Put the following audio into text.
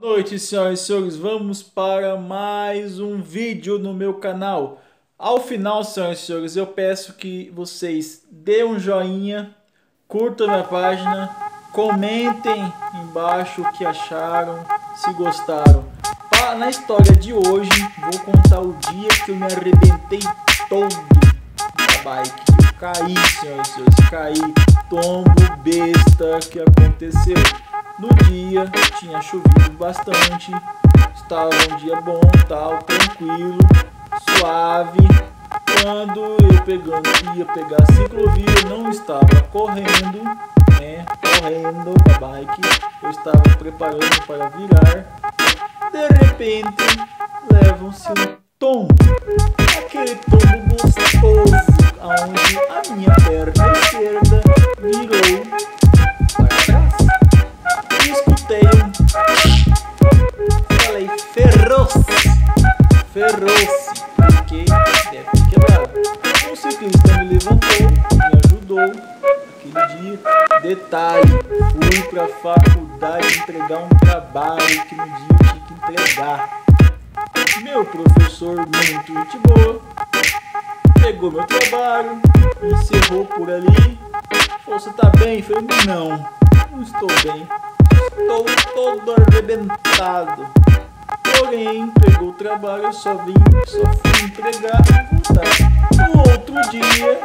Boa noite, senhoras e senhores. Vamos para mais um vídeo no meu canal. Ao final, senhoras e senhores, eu peço que vocês dêem um joinha, curtam minha página, comentem embaixo o que acharam, se gostaram. Na história de hoje, vou contar o dia que eu me arrebentei todo da bike. Eu caí, senhoras e senhores, caí, tombo, besta, que aconteceu. No dia tinha chovido bastante, estava um dia bom, tal, tranquilo, suave. Quando eu pegando ia pegar a ciclovia, não estava correndo, né? Correndo a bike, eu estava preparando para virar. De repente, levam-se um tombo, ferrou-se, porque deve ter quebrado. O ciclista me levantou, me ajudou aquele dia. Detalhe, fui para a faculdade entregar um trabalho que no dia eu tinha que entregar. Meu professor, muito gente boa, pegou meu trabalho, encerrou por ali. Falou, você tá bem? Eu falei, não, não estou bem. Estou todo arrebentado. Porém, pegou o trabalho, só vim, só fui entregar e voltar. No outro dia,